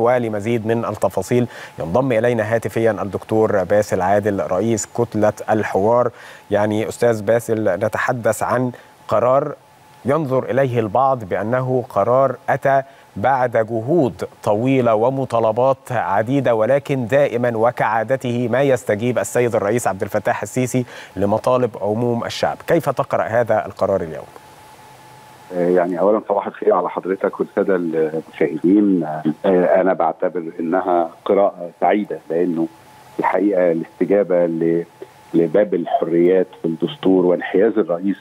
ولمزيد من التفاصيل. ينضم إلينا هاتفيا الدكتور باسل عادل رئيس كتلة الحوار. يعني أستاذ باسل نتحدث عن قرار ينظر إليه البعض بأنه قرار أتى بعد جهود طويلة ومطالبات عديدة ولكن دائما وكعادته ما يستجيب السيد الرئيس عبد الفتاح السيسي لمطالب عموم الشعب، كيف تقرأ هذا القرار اليوم؟ يعني اولا صباح الخير على حضرتك والسادة المشاهدين. أنا بعتبر إنها قراءة سعيدة لأنه الحقيقة الاستجابة لباب الحريات في الدستور وانحياز الرئيس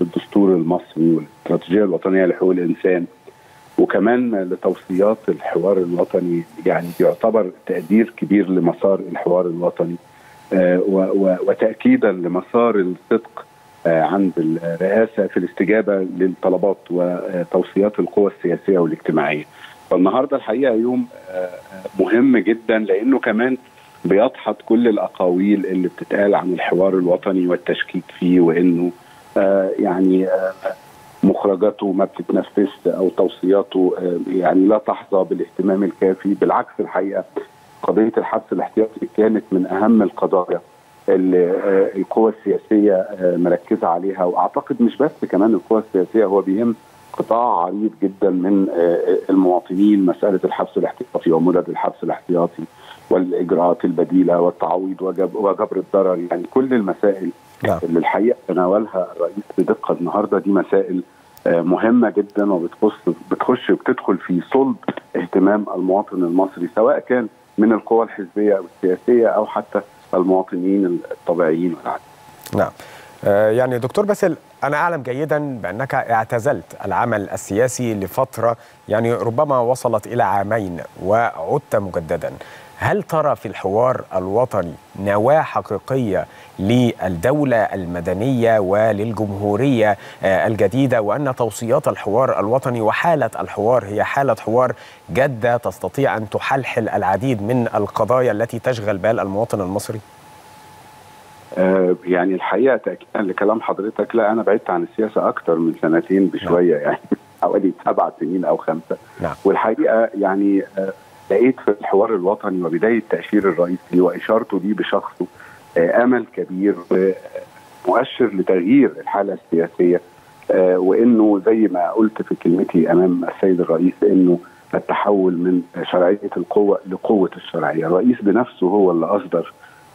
للدستور المصري والاستراتيجية الوطنية لحقوق الإنسان وكمان لتوصيات الحوار الوطني يعني يعتبر تقدير كبير لمسار الحوار الوطني وتاكيدا لمسار الصدق عند الرئاسة في الاستجابة للطلبات وتوصيات القوى السياسية والاجتماعية. فالنهاردة الحقيقة يوم مهم جدا لأنه كمان بيدحض كل الأقاويل اللي بتتقال عن الحوار الوطني والتشكيك فيه وإنه يعني مخرجاته ما بتتنفذش أو توصياته يعني لا تحظى بالاهتمام الكافي بالعكس الحقيقة قضية الحبس الاحتياطي كانت من أهم القضايا القوى السياسية مركزة عليها وأعتقد مش بس كمان القوى السياسية هو بيهم قطاع عريض جدا من المواطنين مسألة الحبس الاحتياطي ومدد الحبس الاحتياطي والإجراءات البديلة والتعويض وجبر الضرر يعني كل المسائل نعم. اللي الحقيقة تناولها الرئيس بدقة النهارده دي مسائل مهمة جدا وبتخش بتخش بتدخل في صلب اهتمام المواطن المصري سواء كان من القوى الحزبية أو السياسية أو حتى المواطنين الطبيعيين والعاديين. نعم. آه يعني دكتور باسل أنا أعلم جيدا بأنك اعتزلت العمل السياسي لفترة يعني ربما وصلت إلى عامين وعدت مجددا. هل ترى في الحوار الوطني نواة حقيقية للدولة المدنية وللجمهورية الجديدة وأن توصيات الحوار الوطني وحالة الحوار هي حالة حوار جاده تستطيع أن تحلحل العديد من القضايا التي تشغل بال المواطن المصري؟ آه يعني الحقيقة تاكيدا لكلام حضرتك لا أنا بعدت عن السياسة أكثر من سنتين بشوية نعم. يعني حوالي سبع سنين أو خمسة نعم. والحقيقة يعني آه لقيت في الحوار الوطني وبداية تأشير الرئيس ليه وإشارته ليه بشخصه أمل كبير مؤشر لتغيير الحالة السياسية وإنه زي ما قلت في كلمتي أمام السيد الرئيس إنه التحول من شرعية القوة لقوة الشرعية، الرئيس بنفسه هو اللي أصدر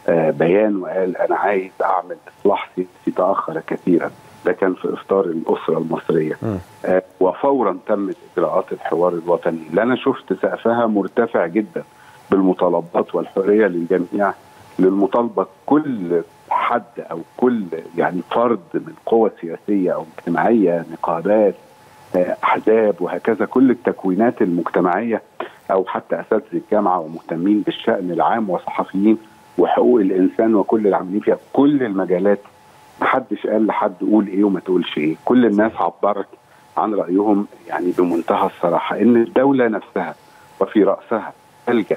بيان وقال أنا عايز أعمل إصلاح سياسي تأخر كثيرا. ده كان في افطار الأسرة المصرية. آه وفورا تمت إجراءات الحوار الوطني. اللي أنا شفت سقفها مرتفع جدا بالمطالبات والحرية للجميع للمطالبة كل حد أو كل يعني فرد من قوى سياسية أو اجتماعية نقابات آه أحزاب وهكذا. كل التكوينات المجتمعية أو حتى أساتذة الجامعة ومهتمين بالشأن العام وصحفيين وحقوق الإنسان وكل العاملين فيها. كل المجالات محدش قال لحد قول إيه وما تقولش إيه. كل الناس عبرت عن رأيهم يعني بمنتهى الصراحة إن الدولة نفسها وفي رأسها تلجأ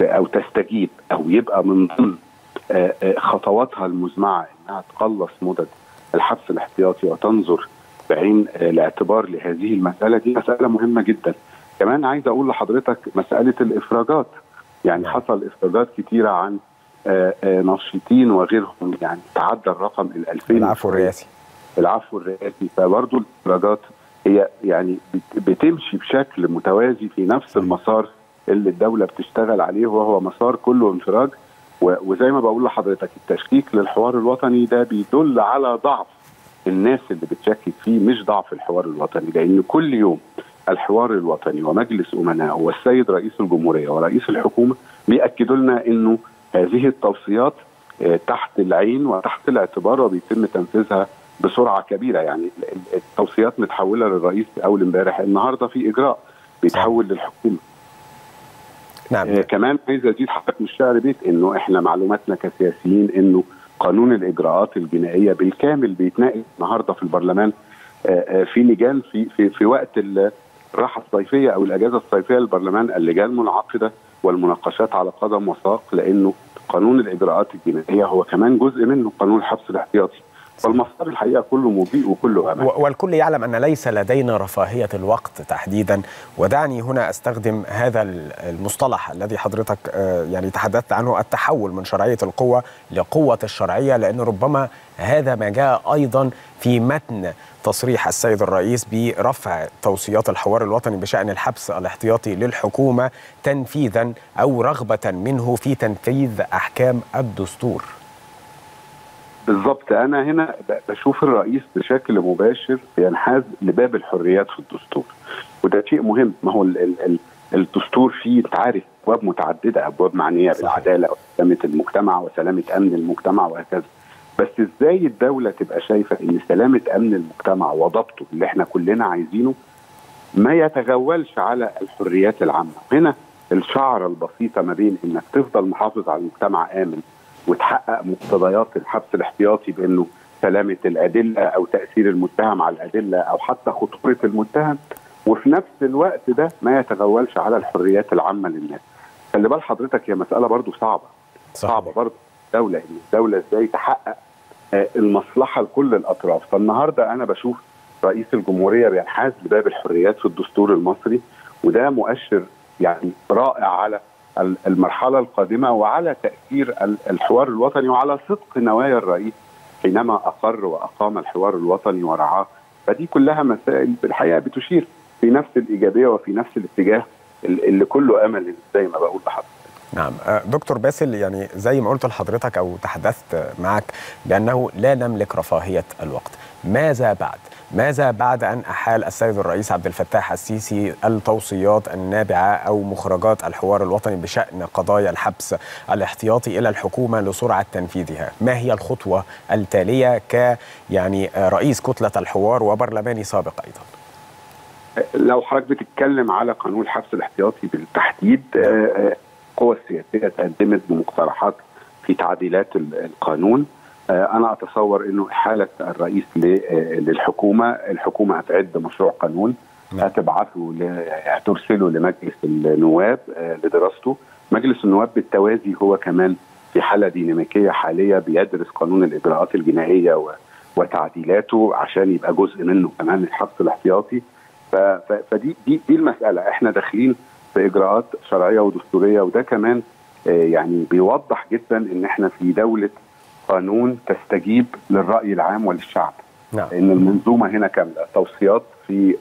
أو تستجيب أو يبقى من ضمن خطواتها المزمعة إنها تقلص مدد الحبس الاحتياطي وتنظر بعين الاعتبار لهذه المسألة. دي مسألة مهمة جدا. كمان عايز أقول لحضرتك مسألة الإفراجات. يعني حصل إفراجات كتيرة عن ناشطين وغيرهم يعني. تعدى الرقم ال 2000 العفو الرئاسي. العفو الرئاسي. فبرضه الانفراجات هي يعني بتمشي بشكل متوازي في نفس المسار اللي الدولة بتشتغل عليه وهو مسار كله انفراج. وزي ما بقول لحضرتك التشكيك للحوار الوطني ده بيدل على ضعف الناس اللي بتشكك فيه. مش ضعف الحوار الوطني لأن كل يوم الحوار الوطني ومجلس أمناء والسيد رئيس الجمهورية ورئيس الحكومة بيأكدوا لنا إنه هذه التوصيات تحت العين وتحت الاعتبار وبيتم تنفيذها بسرعة كبيرة. يعني التوصيات متحولة للرئيس أول امبارح. النهارده في إجراء بيتحول للحكومة. نعم. آه كمان عايز أزيد حضرتك من الشعر بيت إنه إحنا معلوماتنا كسياسيين إنه قانون الإجراءات الجنائية بالكامل بيتناقش النهارده في البرلمان. آه آه في لجان في في في وقت الراحة الصيفية أو الأجازة الصيفية للبرلمان اللجان منعقدة. والمناقشات على قدم وساق لأنه قانون الإجراءات الجنائية هو كمان جزء منه قانون الحبس الاحتياطي. فالمسار الحقيقة كله مضيء وكله امل والكل يعلم أن ليس لدينا رفاهية الوقت تحديدا ودعني هنا أستخدم هذا المصطلح الذي حضرتك يعني تحدثت عنه التحول من شرعية القوة لقوة الشرعية لأن ربما هذا ما جاء أيضا في متن تصريح السيد الرئيس برفع توصيات الحوار الوطني بشأن الحبس الاحتياطي للحكومة تنفيذا أو رغبة منه في تنفيذ أحكام الدستور. بالظبط. أنا هنا بشوف الرئيس بشكل مباشر ينحاز لباب الحريات في الدستور. وده شيء مهم. ما هو ال ال ال الدستور فيه أنت عارف أبواب متعددة أبواب معنية بالعدالة وسلامة المجتمع وسلامة أمن المجتمع وهكذا. بس إزاي الدولة تبقى شايفة إن سلامة أمن المجتمع وضبطه اللي إحنا كلنا عايزينه ما يتغولش على الحريات العامة؟ هنا الشعرة البسيطة ما بين إنك تفضل محافظ على المجتمع آمن وتحقق مقتضيات الحبس الاحتياطي بأنه سلامة الأدلة أو تأثير المتهم على الأدلة أو حتى خطورة المتهم وفي نفس الوقت ده ما يتغولش على الحريات العامة للناس. خلي بال حضرتك هي مسألة برضو صعبة. صعبة برضو الدولة إن الدولة إزاي تحقق المصلحة لكل الأطراف فالنهاردة أنا بشوف رئيس الجمهورية بينحاز لباب الحريات في الدستور المصري وده مؤشر يعني رائع على المرحلة القادمة وعلى تأثير الحوار الوطني وعلى صدق نوايا الرئيس حينما أقر وأقام الحوار الوطني ورعاه. فدي كلها مسائل بالحقيقة بتشير في نفس الإيجابية وفي نفس الاتجاه اللي كله آمل زي ما بقول لحضرتك. نعم. دكتور باسل يعني زي ما قلت لحضرتك أو تحدثت معك بأنه لا نملك رفاهية الوقت. ماذا بعد؟ ماذا بعد أن أحال السيد الرئيس عبد الفتاح السيسي التوصيات النابعة أو مخرجات الحوار الوطني بشأن قضايا الحبس الاحتياطي إلى الحكومة لسرعة تنفيذها؟ ما هي الخطوة التالية ك يعني رئيس كتلة الحوار وبرلماني سابق أيضا؟ لو حضرتك بتتكلم على قانون الحبس الاحتياطي بالتحديد القوى السياسية تقدمت بمقترحات في تعديلات القانون. أنا أتصور إنه إحالة الرئيس للحكومة الحكومة هتعد مشروع قانون هتبعثه هترسله لمجلس النواب لدراسته. مجلس النواب بالتوازي هو كمان في حالة ديناميكية حالية بيدرس قانون الإجراءات الجنائية وتعديلاته عشان يبقى جزء منه كمان الحبس الاحتياطي. فدي دي دي المسألة. إحنا داخلين في إجراءات شرعية ودستورية وده كمان يعني بيوضح جدا إن إحنا في دولة قانون تستجيب للرأي العام وللشعب نعم. لأن المنظومة هنا كاملة توصيات في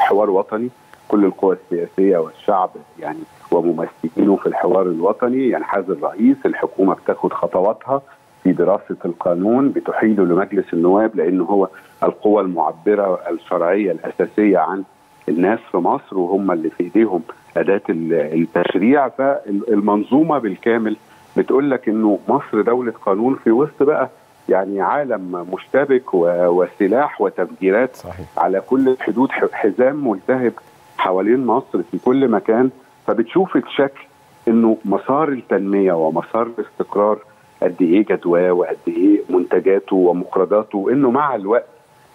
حوار وطني كل القوى السياسية والشعب يعني وممثلينه في الحوار الوطني ينحاز يعني الرئيس الحكومة بتاخد خطواتها في دراسة القانون بتحيله لمجلس النواب لأنه هو القوى المعبرة الشرعية الأساسية عن الناس في مصر وهم اللي في إيديهم أداة التشريع فالمنظومة بالكامل بتقول لك إنه مصر دولة قانون في وسط بقى يعني عالم مشتبك وسلاح وتفجيرات صحيح. على كل الحدود حزام ملتهب حوالين مصر في كل مكان فبتشوف الشكل إنه مسار التنمية ومسار الاستقرار قد إيه جدواه وقد إيه منتجاته ومخرجاته وانه مع الوقت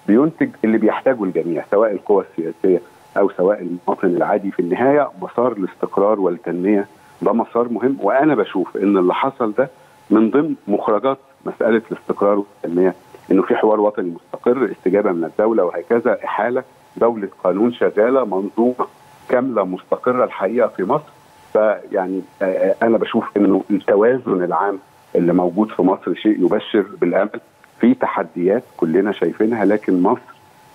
بينتج اللي بيحتاجه الجميع سواء القوى السياسية أو سواء المواطن العادي في النهاية مسار الاستقرار والتنمية ده مسار مهم. وأنا بشوف إن اللي حصل ده من ضمن مخرجات مسألة الاستقرار والتنمية إنه في حوار وطني مستقر استجابة من الدولة وهكذا إحالة دولة قانون شغالة منظومة كاملة مستقرة الحقيقة في مصر. فيعني أنا بشوف إنه التوازن العام اللي موجود في مصر شيء يبشر بالأمل. في تحديات كلنا شايفينها لكن مصر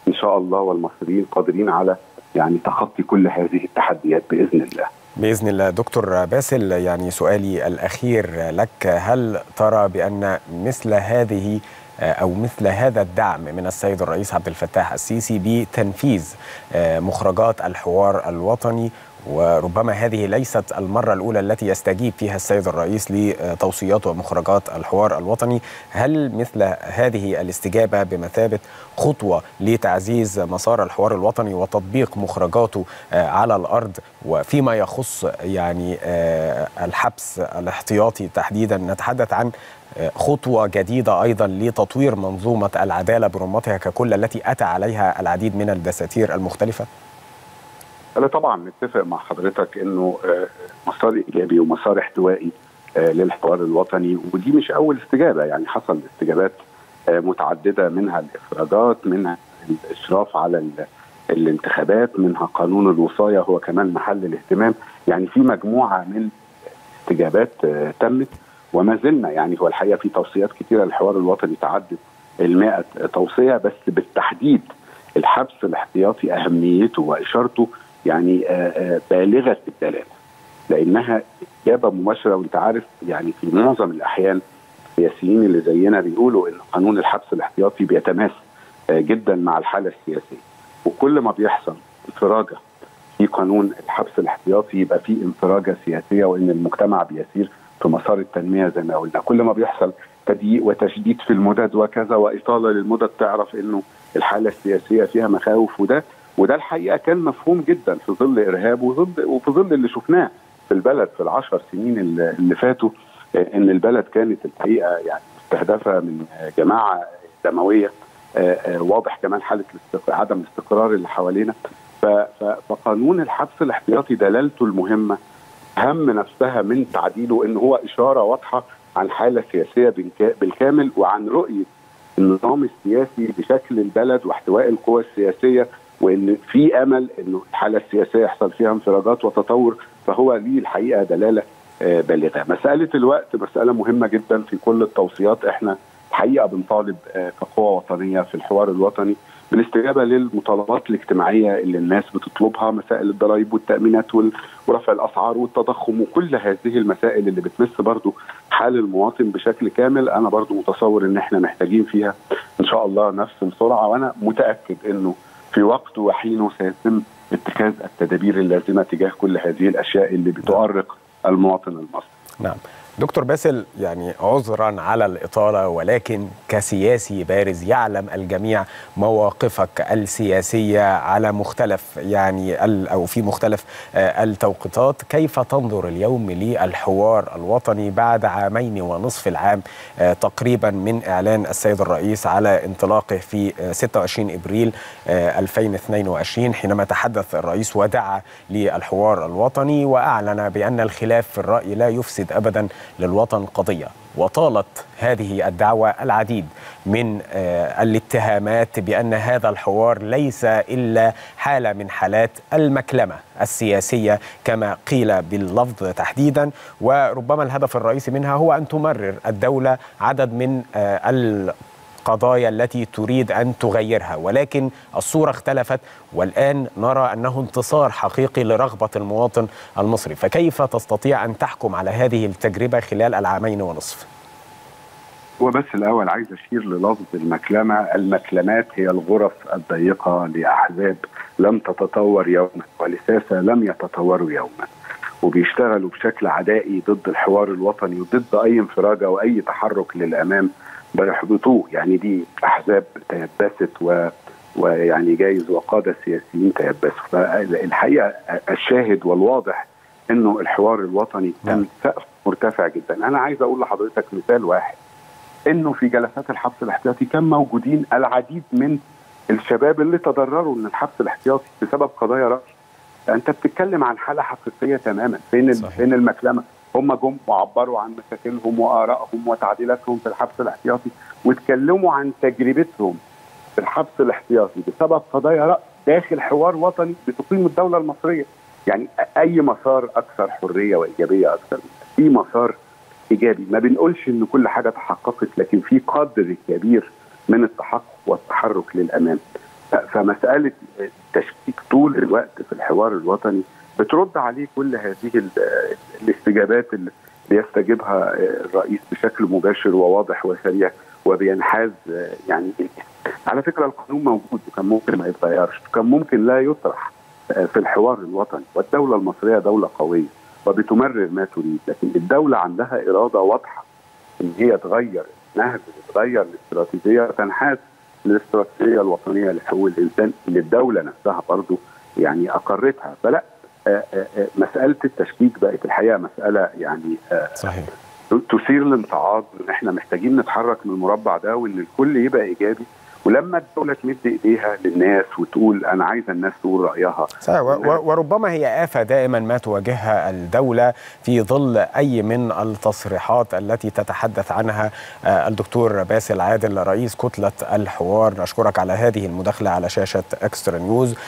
إن شاء الله والمصريين قادرين على يعني تخطي كل هذه التحديات بإذن الله. بإذن الله دكتور باسل يعني سؤالي الأخير لك هل ترى بأن مثل هذه أو مثل هذا الدعم من السيد الرئيس عبد الفتاح السيسي بتنفيذ مخرجات الحوار الوطني وربما هذه ليست المرة الأولى التي يستجيب فيها السيد الرئيس لتوصيات ومخرجات الحوار الوطني هل مثل هذه الاستجابة بمثابة خطوة لتعزيز مسار الحوار الوطني وتطبيق مخرجاته على الأرض وفيما يخص يعني الحبس الاحتياطي تحديدا نتحدث عن خطوة جديدة أيضا لتطوير منظومة العدالة برمتها ككل التي أتى عليها العديد من الدساتير المختلفة؟ أنا طبعا متفق مع حضرتك إنه مسار إيجابي ومسار احتوائي للحوار الوطني ودي مش أول استجابة يعني حصل استجابات متعددة منها الافراجات منها الإشراف على الانتخابات منها قانون الوصاية هو كمان محل الاهتمام. يعني في مجموعة من استجابات تمت وما زلنا يعني هو الحقيقة في توصيات كثيره للحوار الوطني تعدت ال توصية بس بالتحديد الحبس الاحتياطي أهميته وإشارته يعني بالغة الدلالة لأنها إجابة مباشرة. وأنت عارف يعني في معظم الأحيان السياسيين اللي زينا بيقولوا إن قانون الحبس الاحتياطي بيتماس جدا مع الحالة السياسية. وكل ما بيحصل انفراجة في قانون الحبس الاحتياطي يبقى في انفراجة سياسية وإن المجتمع بيسير في مسار التنمية زي ما قلنا. كل ما بيحصل تضييق وتشديد في المدد وكذا وإطالة للمدد تعرف إنه الحالة السياسية فيها مخاوف وده وده الحقيقة كان مفهوم جدا في ظل إرهاب وظل وفي ظل اللي شفناه في البلد في العشر سنين اللي فاتوا إن البلد كانت الحقيقة يعني مستهدفة من جماعة دموية واضح كمان حالة عدم الاستقرار اللي حوالينا. فقانون الحبس الاحتياطي دلالته المهمة هم نفسها من تعديله إن هو إشارة واضحة عن حالة سياسية بالكامل وعن رؤية النظام السياسي بشكل البلد واحتواء القوى السياسية وإن في أمل إنه الحالة السياسية يحصل فيها انفراجات وتطور فهو ليه الحقيقة دلالة بالغة. مسألة الوقت مسألة مهمة جدا في كل التوصيات إحنا الحقيقة بنطالب كقوى وطنية في الحوار الوطني بالاستجابه للمطالبات الاجتماعية اللي الناس بتطلبها مسائل الضرائب والتأمينات ورفع الأسعار والتضخم وكل هذه المسائل اللي بتمس برضو حال المواطن بشكل كامل أنا برضو متصور إن إحنا محتاجين فيها إن شاء الله نفس السرعه وأنا متأكد إنه في وقت وحينه سيتم اتخاذ التدابير اللازمة تجاه كل هذه الأشياء اللي بتؤرق المواطن المصري. نعم. دكتور باسل يعني عذرا على الإطالة ولكن كسياسي بارز يعلم الجميع مواقفك السياسية على مختلف يعني أو في مختلف التوقيتات. كيف تنظر اليوم للحوار الوطني بعد عامين ونصف العام تقريبا من إعلان السيد الرئيس على انطلاقه في 26 إبريل 2022 حينما تحدث الرئيس ودعا للحوار الوطني وأعلن بأن الخلاف في الرأي لا يفسد أبدا للوطن قضية. وطالت هذه الدعوة العديد من الاتهامات بأن هذا الحوار ليس إلا حالة من حالات المكلمة السياسية كما قيل باللفظ تحديدا. وربما الهدف الرئيسي منها هو أن تمرر الدولة عدد من القضايا التي تريد أن تغيرها. ولكن الصورة اختلفت والآن نرى أنه انتصار حقيقي لرغبة المواطن المصري. فكيف تستطيع أن تحكم على هذه التجربة خلال العامين ونصف؟ وبس الأول عايز أشير للفظ المكلمة. المكلمات هي الغرف الضيقة لأحزاب لم تتطور يوما ولساسه لم يتطوروا يوما وبيشتغلوا بشكل عدائي ضد الحوار الوطني وضد أي انفراجة وأي تحرك للأمام. بيحبطوه يعني دي أحزاب تيبست و ويعني جايز وقادة سياسيين تيبسوا فالحقيقة الشاهد والواضح إنه الحوار الوطني كان سقف مرتفع جدا. أنا عايز أقول لحضرتك مثال واحد. إنه في جلسات الحبس الاحتياطي كان موجودين العديد من الشباب اللي تضرروا من الحبس الاحتياطي بسبب قضايا رأي. أنت بتتكلم عن حالة حقيقية تماما. فين فين المكلمة. هم جم وعبروا عن مشاكلهم وآرائهم وتعديلاتهم في الحبس الاحتياطي واتكلموا عن تجربتهم في الحبس الاحتياطي بسبب قضايا راي داخل حوار وطني بتقيم الدولة المصرية. يعني أي مسار أكثر حرية وإيجابية أكثر. في مسار إيجابي. ما بنقولش إن كل حاجة تحققت لكن في قدر كبير من التحقق والتحرك للأمام. فمسألة التشكيك طول الوقت في الحوار الوطني بترد عليه كل هذه الاستجابات اللي بيستجيبها الرئيس بشكل مباشر وواضح وسريع وبينحاز يعني على فكرة القانون موجود وكان ممكن ما يتغيرش وكان ممكن لا يطرح في الحوار الوطني والدولة المصرية دولة قوية وبتمرر ما تريد لكن الدولة عندها إرادة واضحة إن هي تغير نهج تغير الاستراتيجية تنحاز للاستراتيجيه الوطنية لحقوق الإنسان اللي الدولة نفسها برضه يعني أقرتها فلا مسألة التشكيك بقت الحقيقة مسألة يعني صحيح. تثير الامتعاض إن إحنا محتاجين نتحرك من المربع ده وإن الكل يبقى إيجابي. ولما الدولة تمد إيديها للناس وتقول أنا عايزه الناس تقول رأيها. صحيح. وربما هي آفة دائما ما تواجهها الدولة في ظل أي من التصريحات التي تتحدث عنها الدكتور باسل عادل رئيس كتلة الحوار. نشكرك على هذه المداخلة على شاشة اكسترا نيوز